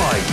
Fight!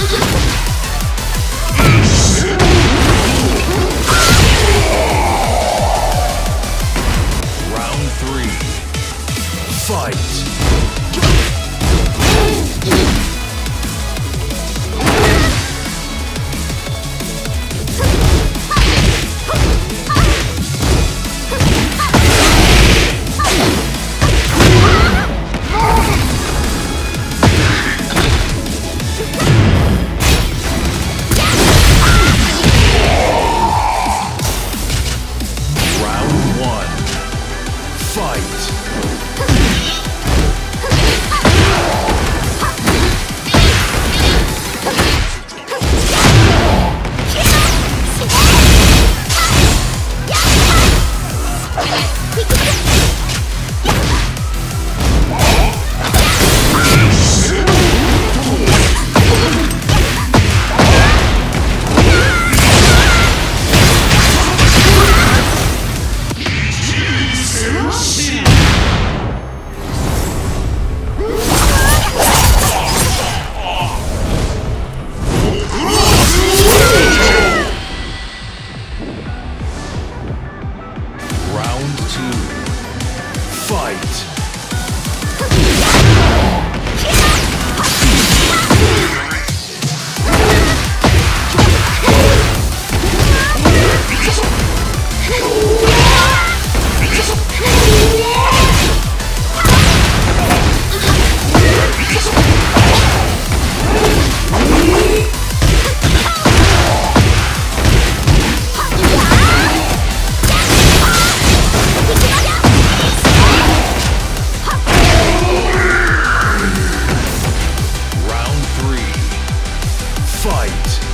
Is? Fight!